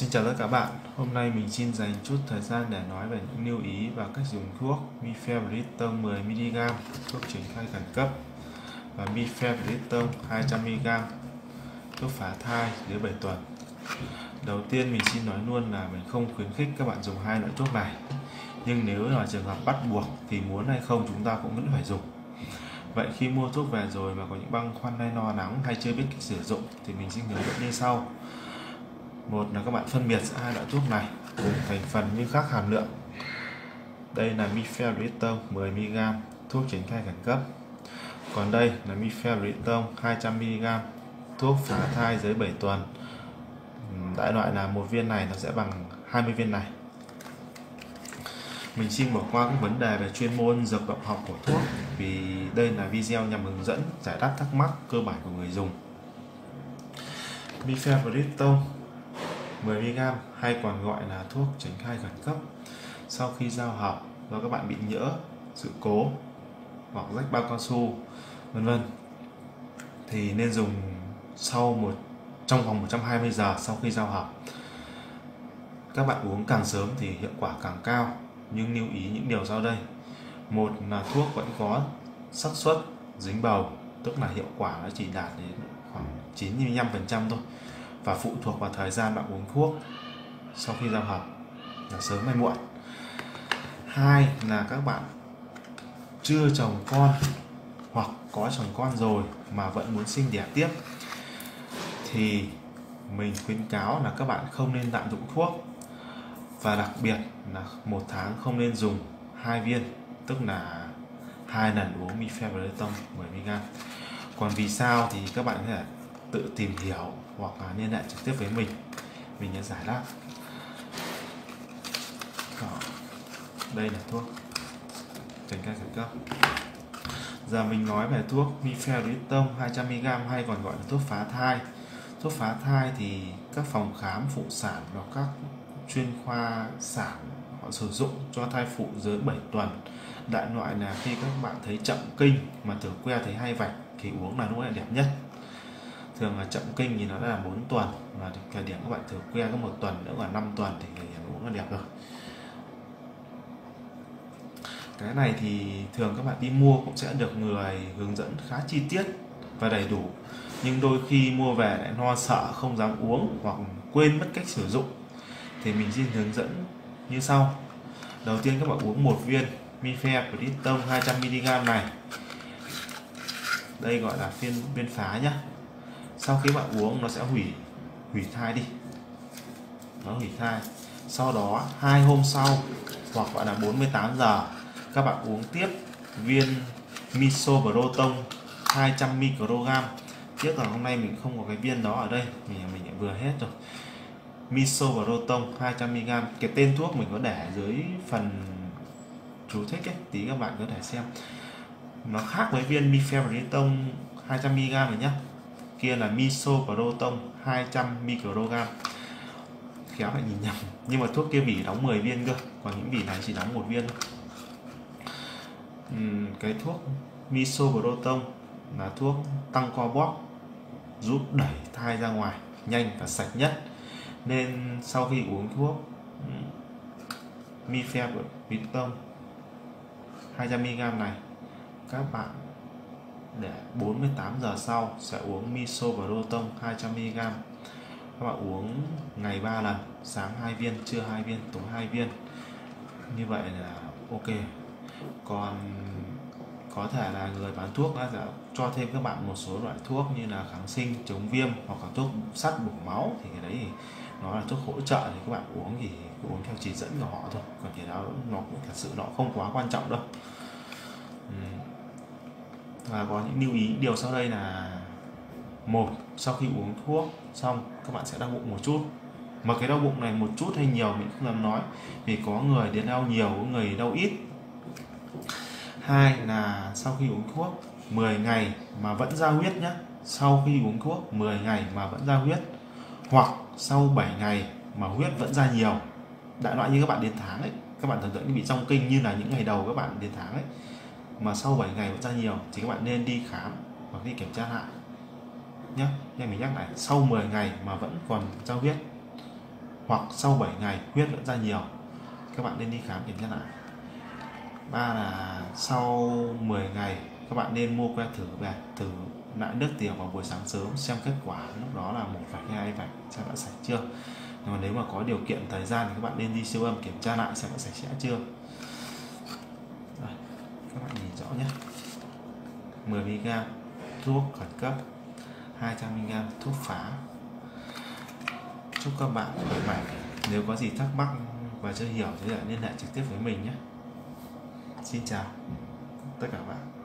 Xin chào tất cả các bạn. Hôm nay mình xin dành chút thời gian để nói về những lưu ý và cách dùng thuốc Mifepristone 10mg, thuốc triển khai khẩn cấp và Mifepristone 200mg, thuốc phá thai dưới 7 tuần. Đầu tiên mình xin nói luôn là mình không khuyến khích các bạn dùng hai loại thuốc này. Nhưng nếu là trường hợp bắt buộc thì muốn hay không chúng ta cũng vẫn phải dùng. Vậy khi mua thuốc về rồi mà có những băn khoăn hay lo lắng hay chưa biết cách sử dụng thì mình xin hướng dẫn như sau một là các bạn phân biệt giữa hai loại thuốc này, cùng thành phần nhưng khác hàm lượng. Đây là mifebriton 10mg thuốc tránh thai khẩn cấp. Còn đây là mifebriton 200mg thuốc phá thai dưới 7 tuần. Đại loại là một viên này nó sẽ bằng 20 viên này. Mình xin bỏ qua các vấn đề về chuyên môn dược động học của thuốc, vì đây là video nhằm hướng dẫn giải đáp thắc mắc cơ bản của người dùng. Mifebriton 10mg hay còn gọi là thuốc tránh thai khẩn cấp. Sau khi giao học do các bạn bị nhỡ, sự cố hoặc rách bao cao su, vân vân. Thì nên dùng sau một, trong vòng 120 giờ sau khi giao học. Các bạn uống càng sớm thì hiệu quả càng cao, nhưng lưu ý những điều sau đây. Một là thuốc vẫn có xác suất dính bầu, tức là hiệu quả nó chỉ đạt đến khoảng 95% thôi và phụ thuộc vào thời gian bạn uống thuốc sau khi giao hợp là sớm hay muộn. Hai là các bạn chưa chồng con hoặc có chồng con rồi mà vẫn muốn sinh đẻ tiếp, thì mình khuyến cáo là các bạn không nên lạm dụng thuốc và đặc biệt là một tháng không nên dùng hai viên, tức là hai lần uống mifepristone 10mg còn vì sao thì các bạn có thể tự tìm hiểu hoặc là liên hệ trực tiếp với mình. Mình sẽ giải đáp. Đó. đây là thuốc. Tránh ca khẩn cấp. Giờ mình nói về thuốc mifebriton 200mg hay còn gọi là thuốc phá thai. Thuốc phá thai thì các phòng khám phụ sản và các chuyên khoa sản họ sử dụng cho thai phụ dưới 7 tuần. Đại loại là khi các bạn thấy chậm kinh mà thử que thấy hai vạch thì uống là lúc này đẹp nhất thường là chậm kinh thì nó là 4 tuần, và thời điểm các bạn thử que có một tuần nữa là 5 tuần thì thời điểm uống là đẹp rồi. Cái này thì thường các bạn đi mua cũng sẽ được người hướng dẫn khá chi tiết và đầy đủ. Nhưng đôi khi mua về lại lo sợ không dám uống hoặc quên mất cách sử dụng. Thì mình xin hướng dẫn như sau. Đầu tiên các bạn uống một viên Mife Priton 200mg này. Đây gọi là viên viên phá nhá sau khi bạn uống, nó sẽ hủy hủy thai đi. Nó hủy thai. Sau đó, hai hôm sau, hoặc gọi là 48 giờ, các bạn uống tiếp viên misoproton 200 microgram. Tiếc là hôm nay mình không có cái viên đó ở đây, mình mình vừa hết rồi. Misoproton 200 mg cái tên thuốc mình có để dưới phần chú thích ấy, tí các bạn có thể xem. Nó khác với viên mifebriton 200 mg rồi nhé kia là misoproton 200 microgram. Khéo lại nhìn nhầm nhưng mà thuốc kia vỉ đóng 10 viên cơ còn những vỉ này chỉ đóng một viên thôi. Uhm, cái thuốc misoproton là thuốc tăng co bóp giúp đẩy thai ra ngoài nhanh và sạch nhất. Nên sau khi uống thuốc mifeproton 200mg này các bạn để 48 giờ sau sẽ uống miso proton 200mg các bạn uống ngày 3 lần, sáng 2 viên, trưa 2 viên, tối 2 viên. Như vậy là ok. Còn có thể là người bán thuốc đã cho thêm các bạn một số loại thuốc như là kháng sinh, chống viêm hoặc là thuốc sắt bổ máu thì cái đấy thì nó là thuốc hỗ trợ thì các bạn uống thì uống theo chỉ dẫn của họ thôi. Còn thì đó nó cũng thật sự nó không quá quan trọng đâu và có những lưu ý, điều sau đây là một, sau khi uống thuốc xong, các bạn sẽ đau bụng một chút. Mà cái đau bụng này một chút hay nhiều mình không dám nói, vì có người đến đau nhiều, có người đau ít. Hai là sau khi uống thuốc 10 ngày mà vẫn ra huyết nhé sau khi uống thuốc 10 ngày mà vẫn ra huyết. Hoặc sau 7 ngày mà huyết vẫn ra nhiều. Đại loại như các bạn đến tháng ấy, các bạn tưởng tượng như bị trong kinh như là những ngày đầu các bạn đến tháng ấy mà sau 7 ngày vẫn ra nhiều, thì các bạn nên đi khám hoặc đi kiểm tra lại nhé Nên mình nhắc lại, sau 10 ngày mà vẫn còn ra huyết, hoặc sau 7 ngày huyết vẫn ra nhiều, các bạn nên đi khám kiểm tra lại. Ba là sau 10 ngày, các bạn nên mua que thử về thử lại nước tiểu vào buổi sáng sớm xem kết quả, lúc đó là một vạch hay hai vạch, xem đã sạch chưa. Nhưng mà nếu mà có điều kiện, thời gian thì các bạn nên đi siêu âm kiểm tra lại xem đã sạch sẽ chưa Rồi, các bạn nhìn rõ nhé. 10mg thuốc khẩn cấp 200mg thuốc phá. Chúc các bạn khỏe mạnh. Nếu có gì thắc mắc và chưa hiểu thì lại liên hệ trực tiếp với mình nhé. Xin chào tất cả các bạn.